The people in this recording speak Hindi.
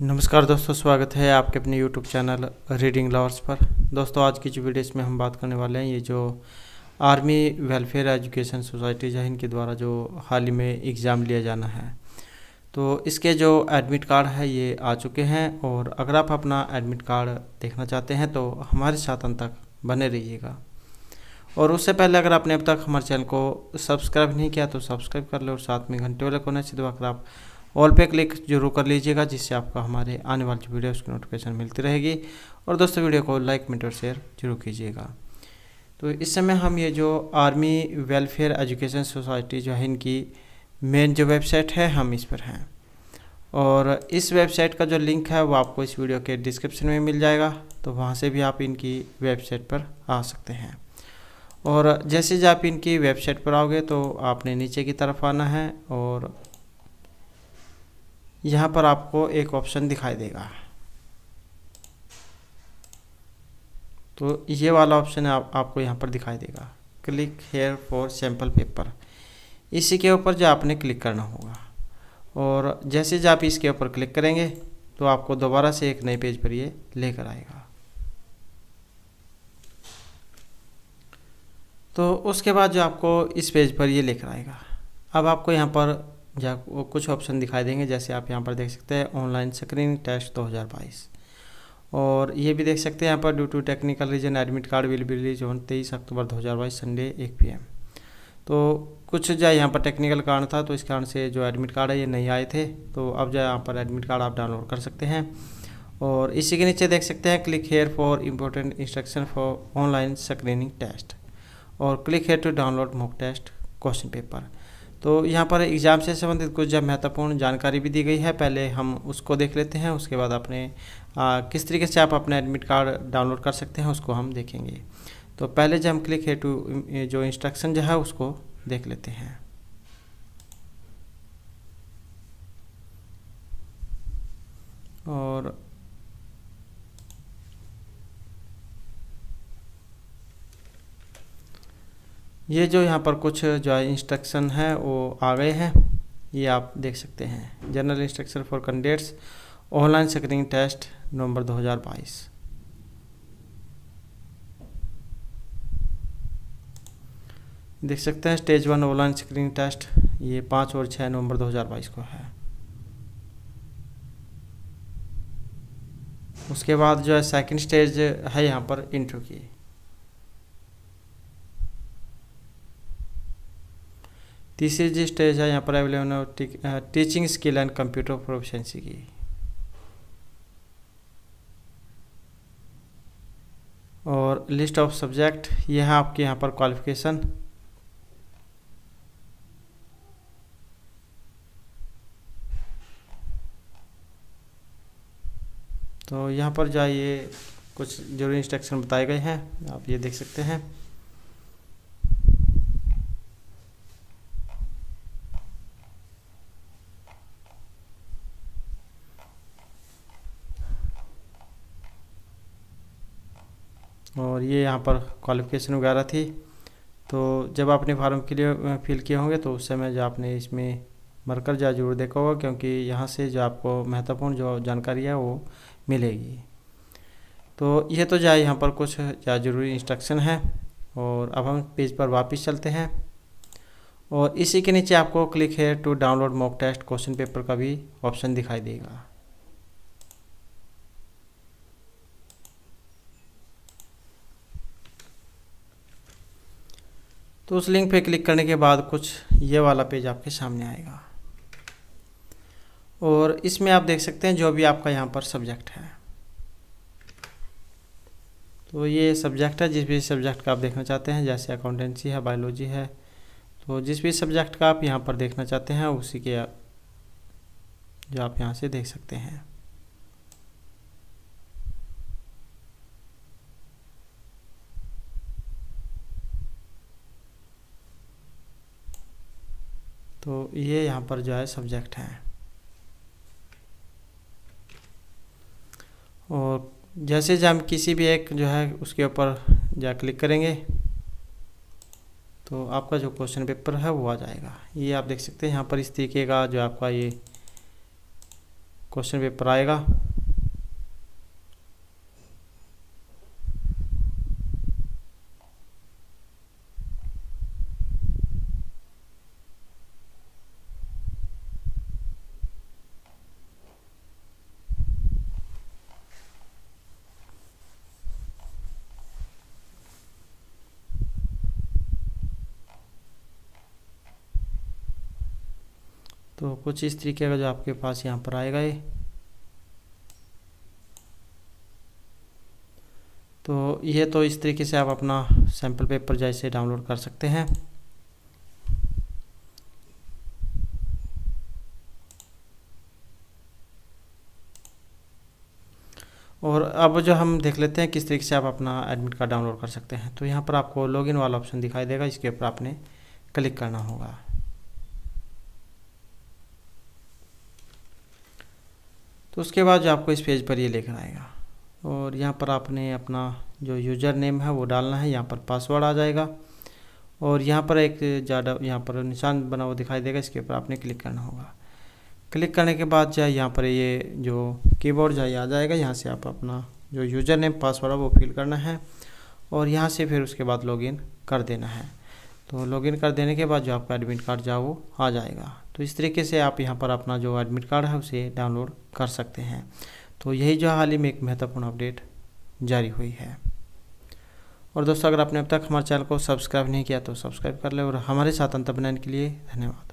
नमस्कार दोस्तों, स्वागत है आपके अपने यूट्यूब चैनल रीडिंग लवर्स पर। दोस्तों, आज की जो वीडियो इसमें हम बात करने वाले हैं, ये जो आर्मी वेलफेयर एजुकेशन सोसाइटी है, इनके द्वारा जो हाल ही में एग्ज़ाम लिया जाना है। तो इसके जो एडमिट कार्ड है, ये आ चुके हैं और अगर आप अपना एडमिट कार्ड देखना चाहते हैं तो हमारे साथ अंत तक बने रहिएगा। और उससे पहले अगर आपने अब तक हमारे चैनल को सब्सक्राइब नहीं किया तो सब्सक्राइब कर ले और साथ में घंटे वाले कोने से दबाकर आप ऑल पे क्लिक ज़रूर कर लीजिएगा, जिससे आपका हमारे आने वाली वीडियोस की नोटिफिकेशन मिलती रहेगी। और दोस्तों, वीडियो को लाइक कमेंट और शेयर ज़रूर कीजिएगा। तो इस समय हम ये जो आर्मी वेलफेयर एजुकेशन सोसाइटी जो है, इनकी मेन जो वेबसाइट है, हम इस पर हैं। और इस वेबसाइट का जो लिंक है, वो आपको इस वीडियो के डिस्क्रिप्शन में मिल जाएगा। तो वहाँ से भी आप इनकी वेबसाइट पर आ सकते हैं। और जैसे जब आप इनकी वेबसाइट पर आओगे तो आपने नीचे की तरफ़ आना है और यहाँ पर आपको एक ऑप्शन दिखाई देगा। तो ये वाला ऑप्शन आप, आपको यहाँ पर दिखाई देगा। Click here for sample paper इसी के ऊपर जो आपने क्लिक करना होगा। और जैसे जब आप इसके ऊपर क्लिक करेंगे तो आपको दोबारा से एक नए पेज पर ये लेकर आएगा। तो उसके बाद जो आपको इस पेज पर ये लेकर आएगा। अब आपको यहाँ पर या कुछ ऑप्शन दिखाई देंगे, जैसे आप यहाँ पर देख सकते हैं ऑनलाइन स्क्रीनिंग टेस्ट 2022 और ये भी देख सकते हैं यहाँ पर due to technical reason admit card will be release on तेईस अक्टूबर 2022 संडे एक पी तो कुछ जो यहाँ पर टेक्निकल कारण था तो इस कारण से जो एडमिट कार्ड है, ये नहीं आए थे। तो अब जो यहाँ पर एडमिट कार्ड आप डाउनलोड कर सकते हैं। और इसी के नीचे देख सकते हैं click here for important instruction for online screening test और click here to download mock test question paper तो यहाँ पर एग्ज़ाम से संबंधित कुछ जब महत्वपूर्ण जानकारी भी दी गई है पहले हम उसको देख लेते हैं उसके बाद अपने आ, किस तरीके से आप अपना एडमिट कार्ड डाउनलोड कर सकते हैं उसको हम देखेंगे। तो पहले जब हम क्लिक है टू जो इंस्ट्रक्शन जो है उसको देख लेते हैं। और ये जो यहाँ पर कुछ जो है इंस्ट्रक्शन है, वो आ गए हैं। ये आप देख सकते हैं। General instruction for candidates online screening test November 2022 देख सकते हैं stage one online screening test ये पाँच और छः नवंबर 2022 को है। उसके बाद जो है सेकंड स्टेज है यहाँ पर इंटरव्यू की। तीसरी जो स्टेज है यहाँ पर available teaching skill and computer proficiency की और लिस्ट ऑफ़ सब्जेक्ट यह है आपके यहाँ पर क्वालिफिकेशन तो यहाँ पर जाइए, कुछ ज़रूरी इंस्ट्रक्शन बताए गए हैं, आप ये देख सकते हैं। और ये यहाँ पर क्वालिफ़िकेशन वगैरह थी। तो जब आपने फार्म के लिए फिल किए होंगे तो उस समय जो आपने इसमें मरकर जा ज़रूर देखा होगा, क्योंकि यहाँ से जो आपको महत्वपूर्ण जो जानकारी है, वो मिलेगी। तो ये तो जाए, यहाँ पर कुछ जा ज़रूरी इंस्ट्रक्शन है, और अब हम पेज पर वापस चलते हैं। और इसी के नीचे आपको क्लिक है to download mock test question paper का भी ऑप्शन दिखाई देगा। तो उस लिंक पे क्लिक करने के बाद कुछ ये वाला पेज आपके सामने आएगा। और इसमें आप देख सकते हैं जो भी आपका यहाँ पर सब्जेक्ट है। तो ये सब्जेक्ट है, जिस भी सब्जेक्ट का आप देखना चाहते हैं, जैसे अकाउंटेंसी है बायोलॉजी है तो जिस भी सब्जेक्ट का आप यहाँ पर देखना चाहते हैं, उसी के, जो आप यहाँ से देख सकते हैं। तो ये यहाँ पर जो है सब्जेक्ट हैं। और जैसे जब हम किसी भी एक जो है उसके ऊपर जा क्लिक करेंगे तो आपका जो क्वेश्चन पेपर है वो आ जाएगा। ये आप देख सकते हैं, यहाँ पर इस तरीके का जो आपका ये क्वेश्चन पेपर आएगा। तो कुछ इस तरीके का जो आपके पास यहाँ पर आएगा ये। तो ये तो इस तरीके से आप अपना सैंपल पेपर जैसे डाउनलोड कर सकते हैं। और अब जो हम देख लेते हैं किस तरीके से आप अपना एडमिट कार्ड डाउनलोड कर सकते हैं। तो यहाँ पर आपको लॉगिन वाला ऑप्शन दिखाई देगा, इसके ऊपर आपने क्लिक करना होगा। तो उसके बाद जो आपको इस पेज पर ये लेकर आएगा। और यहाँ पर आपने अपना जो यूज़र नेम है वो डालना है, यहाँ पर पासवर्ड आ जाएगा। और यहाँ पर एक ज़्यादा यहाँ पर निशान बना हुआ दिखाई देगा, इसके ऊपर आपने क्लिक करना होगा। क्लिक करने के बाद जो है यहाँ पर ये जो कीबोर्ड जो आ जाएगा। यहाँ से आप अपना जो यूज़र नेम पासवर्ड है वो फिल करना है। और यहाँ से फिर उसके बाद लॉगिन कर देना है। तो लॉगिन कर देने के बाद जो आपका एडमिट कार्ड जाओ, वो आ जाएगा। तो इस तरीके से आप यहाँ पर अपना जो एडमिट कार्ड है, उसे डाउनलोड कर सकते हैं। तो यही जो हाल ही में एक महत्वपूर्ण अपडेट जारी हुई है। और दोस्तों, अगर आपने अब तक हमारे चैनल को सब्सक्राइब नहीं किया तो सब्सक्राइब कर ले और हमारे साथ अंत बनाने के लिए धन्यवाद।